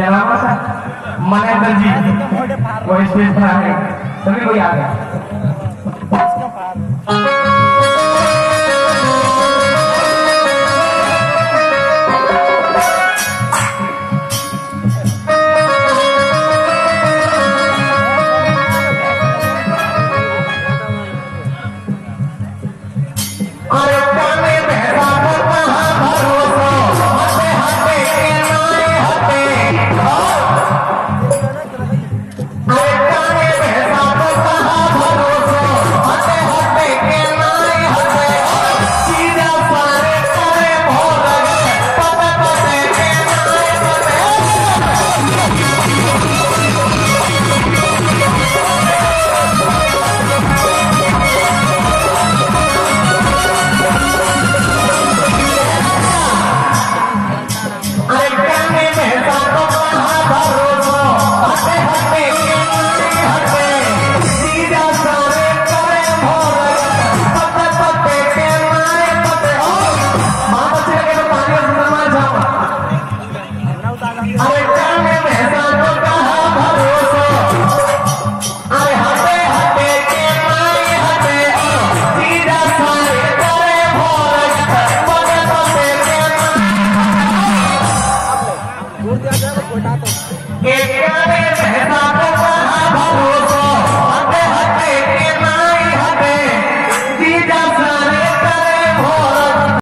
क्या नाम था। मना दलजी वो स्टेज पर आ सभी को याद है। Correcto. छोड़ दिया जाए तो। घोटा तो